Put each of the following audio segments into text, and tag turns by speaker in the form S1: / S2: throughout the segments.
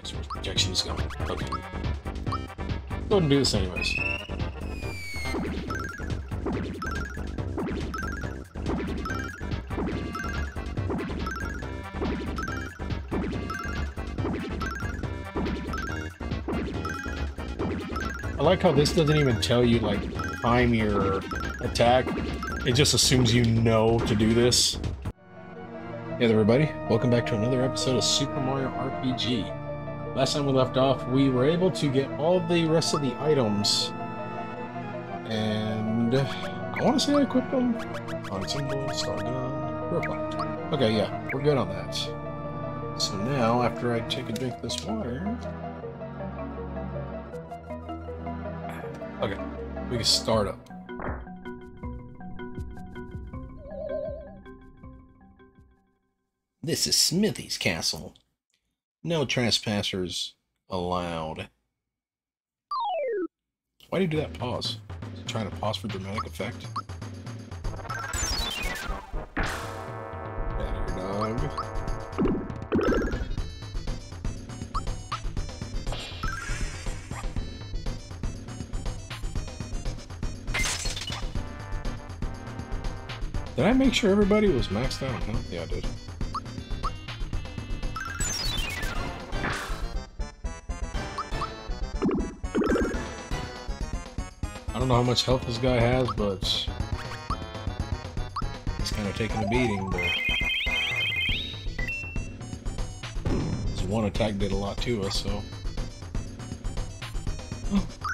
S1: X-Force projection is going. Okay. Go ahead and do this anyways. I like how this doesn't even tell you, like, time your attack. It just assumes you know to do this. Hey there, everybody. Welcome back to another episode of Super Mario RPG. Last time we left off, we were able to get all the rest of the items. And uh, I want to say I equipped them on cymbal, star gun, robot. Okay, yeah, we're good on that. So now, after I take a drink of this water, Okay, we can start up. This is Smithy's castle. No trespassers allowed. Why do you do that pause? Trying to pause for dramatic effect? Dog. Did I make sure everybody was maxed out? Huh? Yeah, I did. Don't know how much health this guy has, but he's kind of taking a beating, but his one attack did a lot to us, so.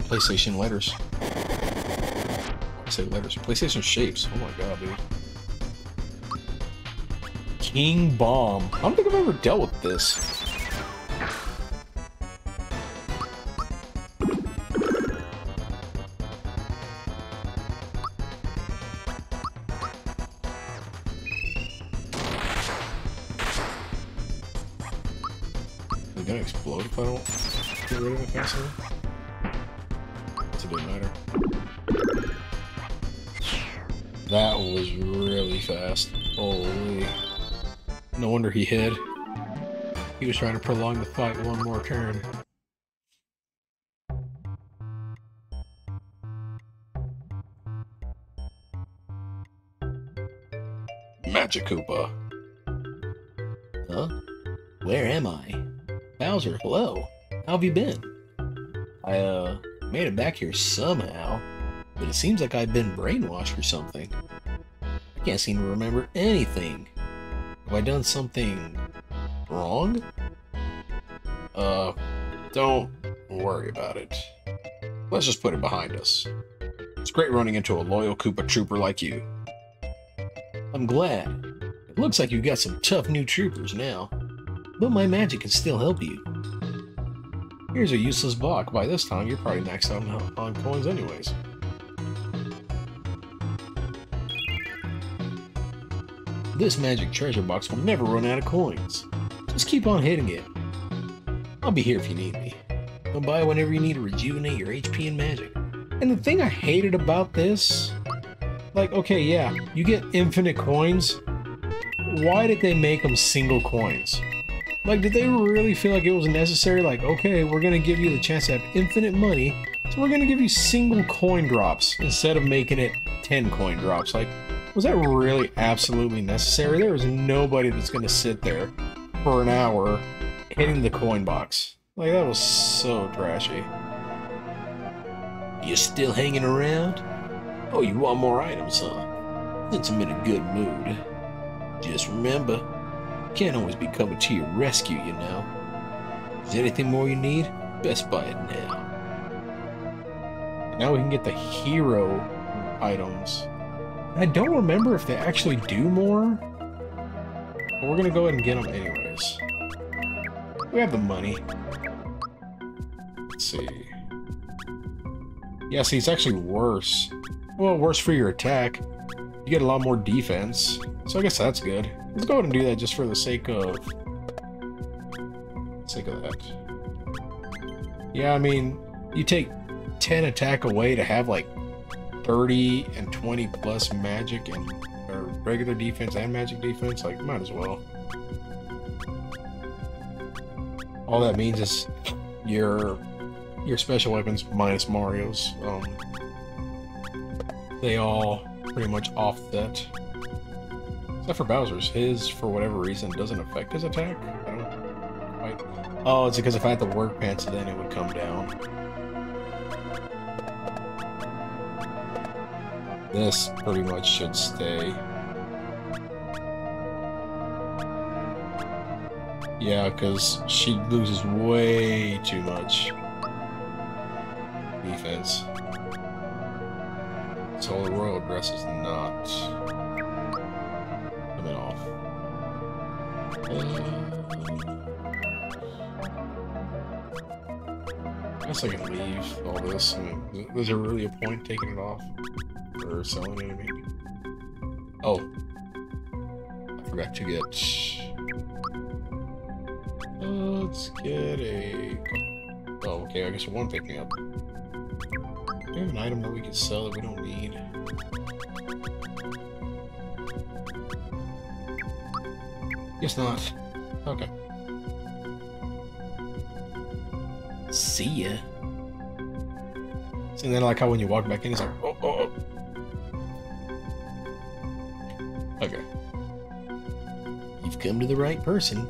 S1: PlayStation letters. I say letters. PlayStation shapes. Oh my god, dude. King Bomb. I don't think I've ever dealt with this. Gonna explode if I don't get rid of it fast enough? It doesn't matter. That was really fast. Holy. No wonder he hid. He was trying to prolong the fight one more turn. Magic Koopa.
S2: Huh? Where am I? Bowser, hello. How have you been? I, uh, made it back here somehow, but it seems like I've been brainwashed or something. I can't seem to remember anything. Have I done something wrong?
S1: Uh, don't worry about it. Let's just put it behind us. It's great running into a loyal Koopa trooper like you.
S2: I'm glad. It looks like you've got some tough new troopers now. But my magic can still help you.
S1: Here's a useless block. By this time, you're probably maxed out on, coins anyways.
S2: This magic treasure box will never run out of coins. Just keep on hitting it. I'll be here if you need me. Come by whenever you need to rejuvenate your HP and magic.
S1: And the thing I hated about this, like, okay, yeah, you get infinite coins. Why did they make them single coins? Like, did they really feel like it was necessary? Like, okay, we're gonna give you the chance to have infinite money, so we're gonna give you single coin drops instead of making it 10 coin drops. Like, was that really absolutely necessary? There is nobody that's gonna sit there for an hour hitting the coin box. Like, that was so trashy.
S2: You still hanging around? Oh, you want more items, huh? Since I'm in a good mood. Just remember, can't always be coming to your rescue, you know. Is there anything more you need? Best buy it now.
S1: Now we can get the hero items. I don't remember if they actually do more. But we're gonna go ahead and get them anyways. We have the money. Let's see. Yeah, see, it's actually worse. Well, worse for your attack. You get a lot more defense. So I guess that's good. Let's go ahead and do that just for the sake of... sake of that. Yeah, I mean, you take 10 attack away to have like 30 and 20 plus magic and or regular defense and magic defense, like might as well. all that means is your your special weapons minus Mario's. Um, they all pretty much offset. Except for Bowser's. His, for whatever reason, doesn't affect his attack. I don't quite... Oh, it's because if I had the work pants, then it would come down. This pretty much should stay. Yeah, because she loses way too much defense. So the royal dress is not guess I can leave all this. I mean, was there really a point taking it off? Or selling it? Oh. I forgot to get... Let's get a... Oh, okay, I guess one pick me up. We have an item that we can sell that we don't need? Guess not. Okay.
S2: See ya.
S1: And then I like how when you walk back in, it's like, oh, oh, oh. Okay.
S2: You've come to the right person.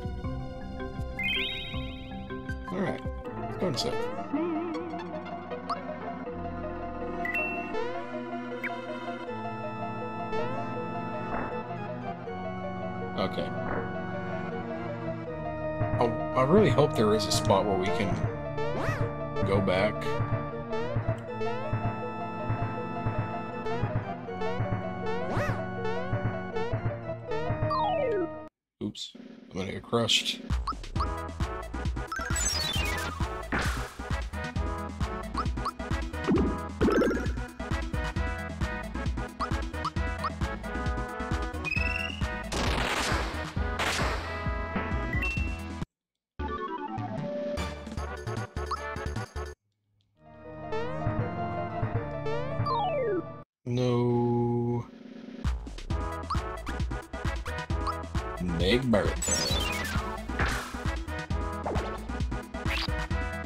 S1: Alright. Let's go and save. Okay. Oh, I really hope there is a spot where we can go back. Oops. I'm gonna get crushed.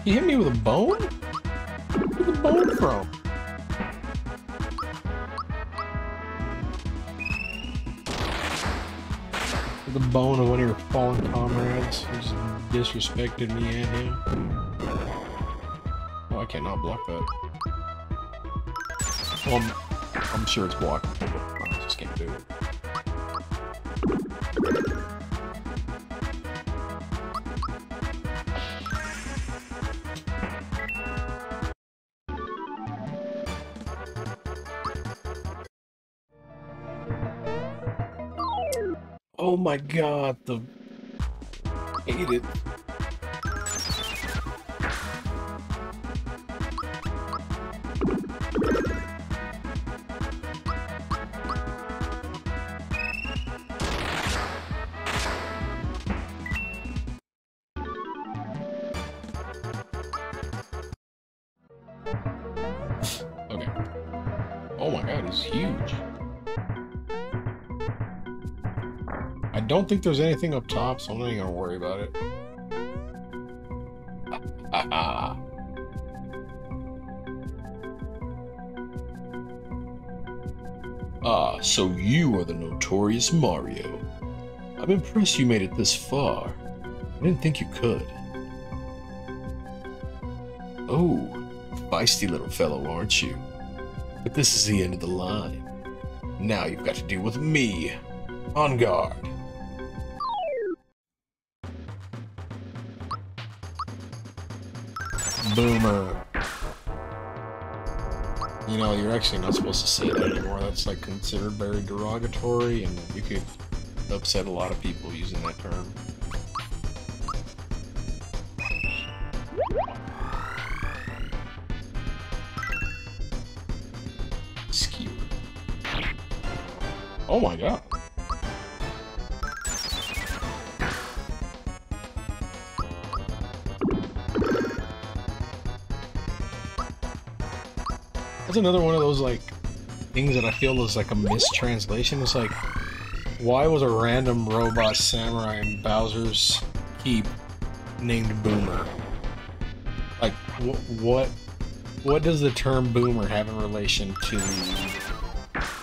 S1: He hit me with a bone? Where'd the bone from? The bone of one of your fallen comrades who's disrespected me and him. Oh, I cannot block that. Well, I'm, I'm sure it's blocked. I just can't do it. My god, the hate it. Don't think there's anything up top, so I'm not even gonna worry about it.
S2: Ah, so you are the notorious Mario. I'm impressed you made it this far. I didn't think you could. Oh, feisty little fellow, aren't you? But this is the end of the line. Now you've got to deal with me. On guard.
S1: Boomer. Uh, you know, you're actually not supposed to say that anymore. That's like considered very derogatory, and you could upset a lot of people using that term. That's another one of those like things that I feel is like a mistranslation. It's like, why was a random robot samurai in Bowser's Keep named Boomer? Like, wh- what what does the term Boomer have in relation to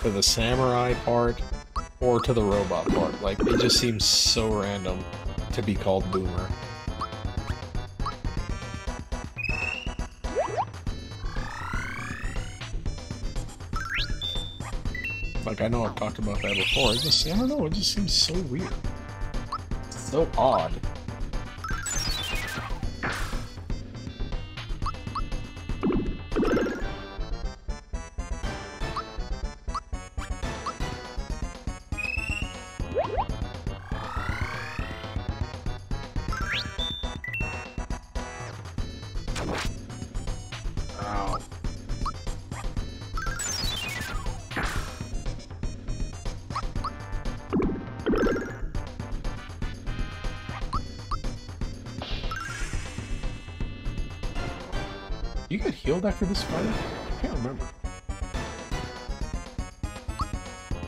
S1: to the samurai part or to the robot part? Like, it just seems so random to be called Boomer. Like, I know I've talked about that before. It just, I don't know, it just seems so weird. So odd. Healed after this fight? I can't remember.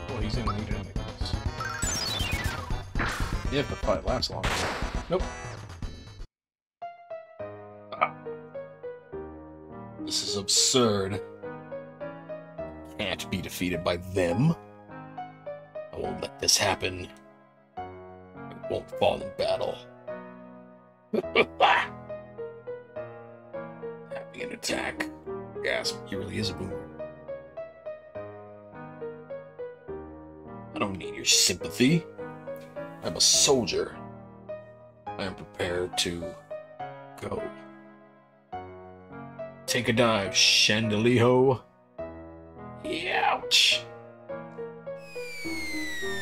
S1: Well, he's gonna need it anyways. If the fight lasts long. Nope. Ah. This is absurd. Can't be defeated by them. I won't let this happen. I won't fall in battle. An attack. Gasp, he really is a boomer. I don't need your sympathy. I'm a soldier. I am prepared to go. Take a dive, Chandelier-ho. Ouch.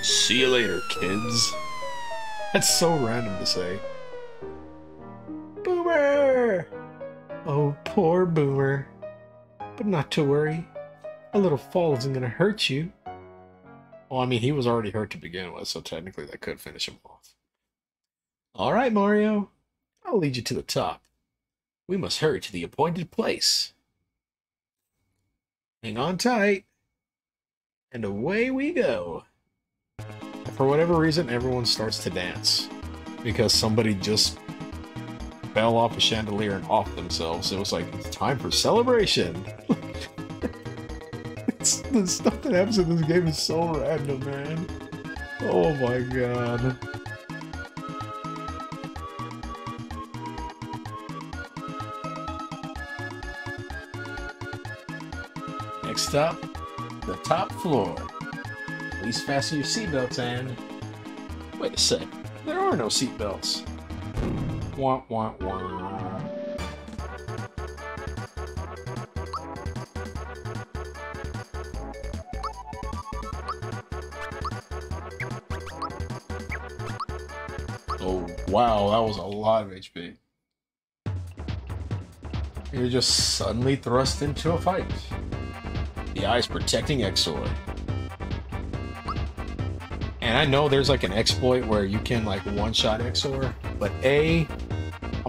S1: See you later, kids. That's so random to say. Oh, poor Boomer. But not to worry. A little fall isn't gonna hurt you. Well, I mean, he was already hurt to begin with, so technically that could finish him off. Alright, Mario. I'll lead you to the top. We must hurry to the appointed place. Hang on tight. And away we go. For whatever reason, everyone starts to dance. Because somebody just fell off a chandelier and off themselves. It was like, it's time for celebration. it's, the stuff that happens in this game is so random, man. Oh my god. Next up, the top floor. Please fasten your seatbelts and... Wait a sec, there are no seatbelts. Oh, wow, that was a lot of HP. You're just suddenly thrust into a fight. The eye's protecting Exor. And I know there's like an exploit where you can like one-shot Exor, but A,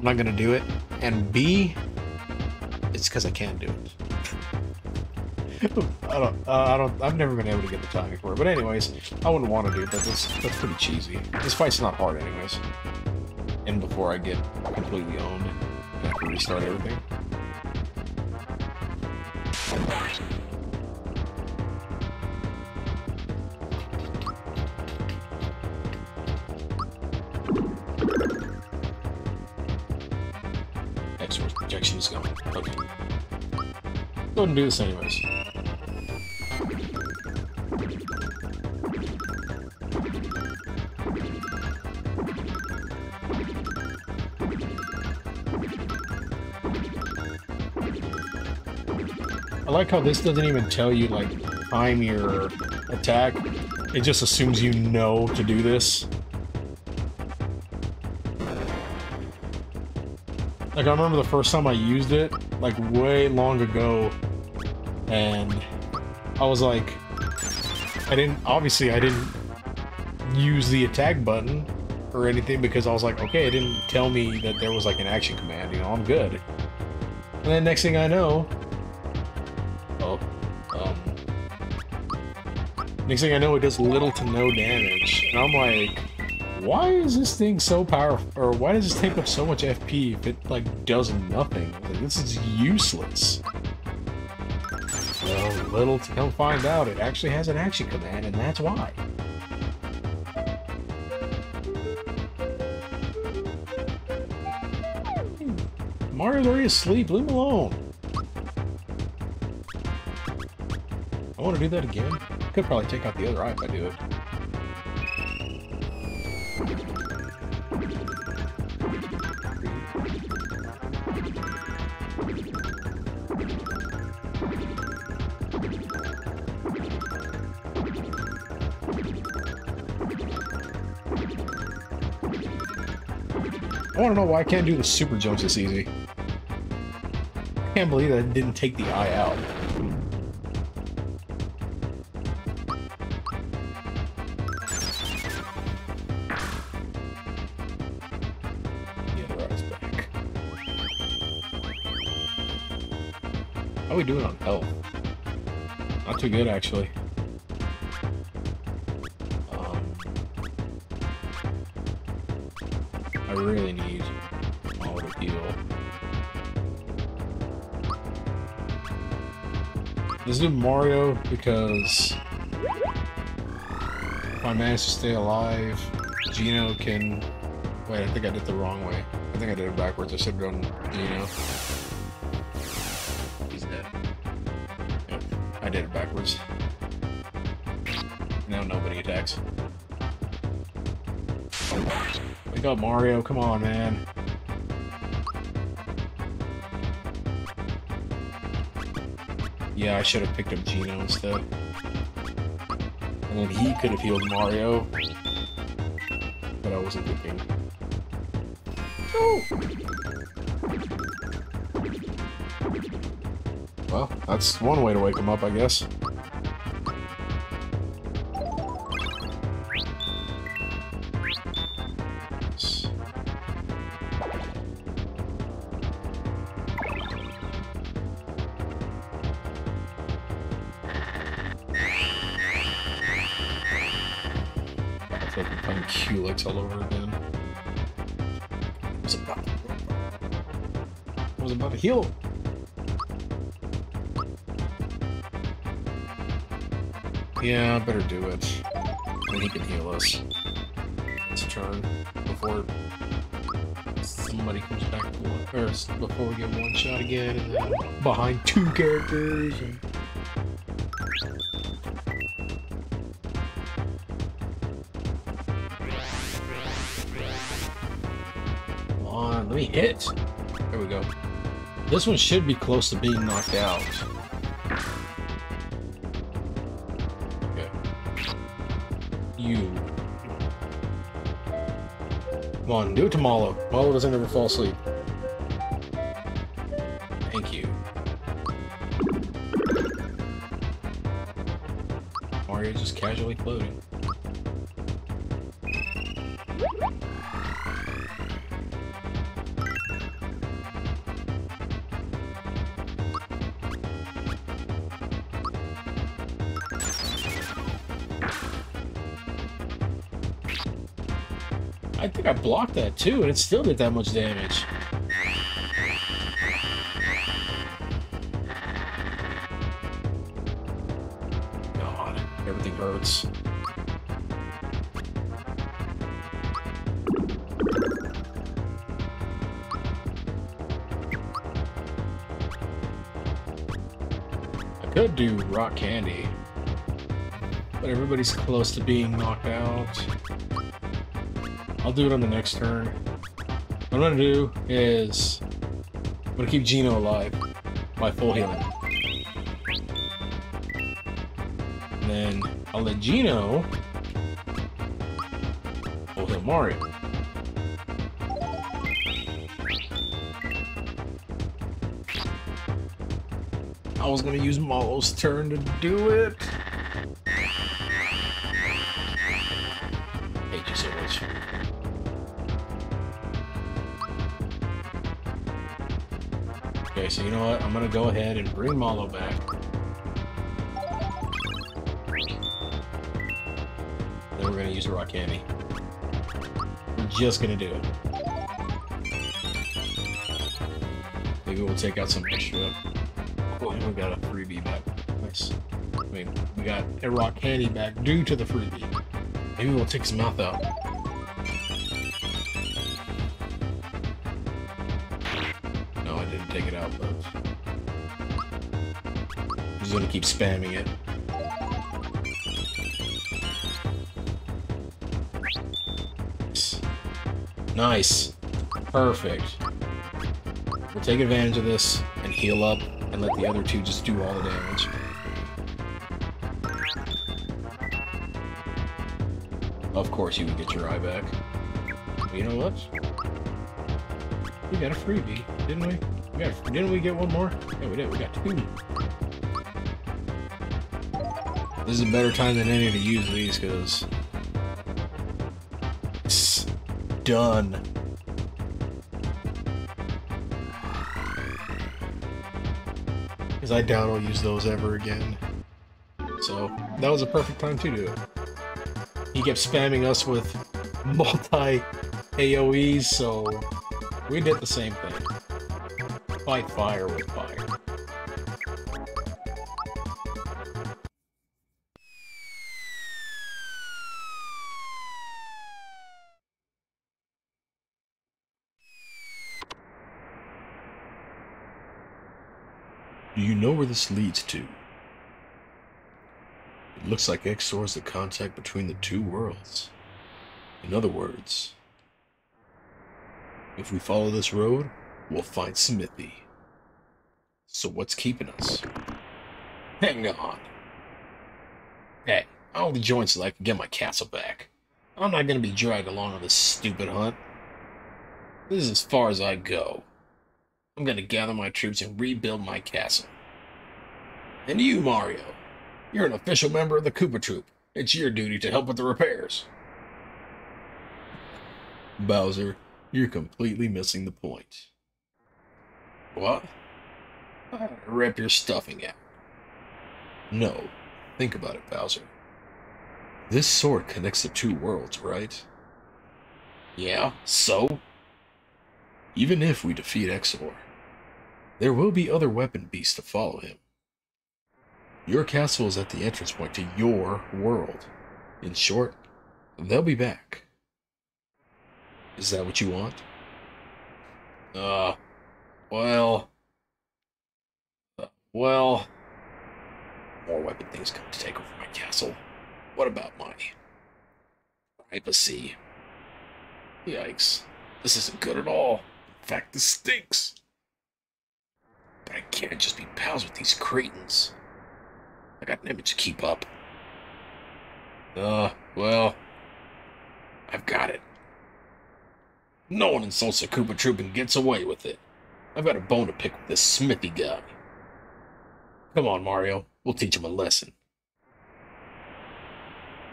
S1: I'm not gonna do it, and B, it's because I can't do it. I don't, uh, I don't, I've never been able to get the timing for it. But anyways, I wouldn't want to do it, but that's, that's pretty cheesy. This fight's not hard anyways. And before I get completely owned, I have to restart everything. Ahead and do this anyways. I like how this doesn't even tell you, like, time your attack. It just assumes you know to do this. Like, I remember the first time I used it, like, way long ago, and I was like, I didn't, obviously, I didn't use the attack button or anything because I was like, okay, it didn't tell me that there was, like, an action command, you know, I'm good. And then next thing I know, oh, um, next thing I know, it does little to no damage, and I'm like, Why is this thing so powerful? Or why does this take up so much FP if it, like, does nothing? Like, this is useless. Well, little to come find out, it actually has an action command, and that's why. Mario's already asleep, leave him alone. I want to do that again. Could probably take out the other eye if I do it. I want to know why I can't do the super jumps this easy. I can't believe that didn't take the eye out. How are we doing on health? Not too good, actually. Really need all the heal. Let's do Mario because if I manage to stay alive, Geno can... Wait, I think I did the wrong way. I think I did it backwards. I should have done Geno. He's dead. Yep, I did it backwards. Now nobody attacks. Wake up, Mario. Come on, man. Yeah, I should have picked up Geno instead. And then he could have healed Mario. But I wasn't thinking. Oh! Well, that's one way to wake him up, I guess. Culex all over again. I was about to, I was about to heal. Yeah, I better do it. Then he can heal us. It's a turn before somebody comes back to one, or before we get one shot again, and then behind two characters. And... let me hit. There we go. This one should be close to being knocked out. Okay. You. Come on, do it to doesn't ever fall asleep. Thank you. Mario just casually floating. I think I blocked that too, and it still did that much damage. God, everything hurts. I could do rock candy, but everybody's close to being knocked out. I'll do it on the next turn. What I'm gonna do is I'm gonna keep Geno alive by full healing. And then I'll let Geno full heal Mario. I was gonna use Mallow's turn to do it. You know what? I'm gonna go ahead and bring Mallow back. Then we're gonna use a rock candy. just gonna do it. Maybe we'll take out some extra. Oh, and we got a freebie back. Nice. I mean, we got a rock candy back due to the freebie. Maybe we'll take his mouth out. Didn't take it out, but I'm just gonna keep spamming it. Nice. Perfect. We'll take advantage of this and heal up and let the other two just do all the damage. Of course you would get your eye back. You know what? We got a freebie, didn't we? We didn't we get one more? Yeah, we did. We got two. This is a better time than any to use these, because... Done. Because I doubt I'll use those ever again. So, that was a perfect time to do it. He kept spamming us with multi AoEs, so we did the same thing. Fight fire with fire.
S2: Do you know where this leads to? It looks like Exor is the contact between the two worlds. In other words, if we follow this road, we'll find Smithy. So what's keeping us?
S1: Hang on. Hey, I only joined so I can get my castle back. I'm not gonna be dragged along on this stupid hunt. This is as far as I go. I'm gonna gather my troops and rebuild my castle. And you, Mario, you're an official member of the Koopa Troop. It's your duty to help with the repairs.
S2: Bowser, you're completely missing the point.
S1: What? Rip your stuffing out.
S2: No. Think about it, Bowser. This sword connects the two worlds, right?
S1: Yeah, so?
S2: Even if we defeat Exor, there will be other weapon beasts to follow him. Your castle is at the entrance point to your world. In short, they'll be back. Is that what you want?
S1: Uh, well... Uh, well... More weapon things come to take over my castle. What about my... privacy? Yikes. This isn't good at all. In fact, this stinks. But I can't just be pals with these cretins. I got an image to keep up. Uh, well... I've got it. No one insults a Koopa Troop and gets away with it. I've got a bone to pick with this Smithy guy. Come on, Mario. We'll teach him a lesson.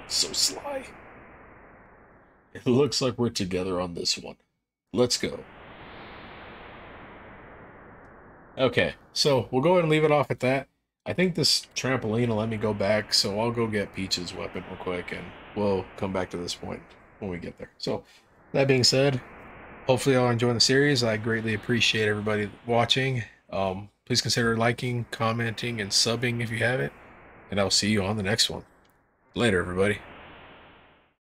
S1: So sly.
S2: It looks like we're together on this one. Let's go.
S1: Okay, so we'll go ahead and leave it off at that. I think this trampoline will let me go back, so I'll go get Peach's weapon real quick, and we'll come back to this point when we get there. So, that being said, hopefully y'all enjoying the series. I greatly appreciate everybody watching. Um, please consider liking, commenting, and subbing if you haven't. And I'll see you on the next one. Later, everybody.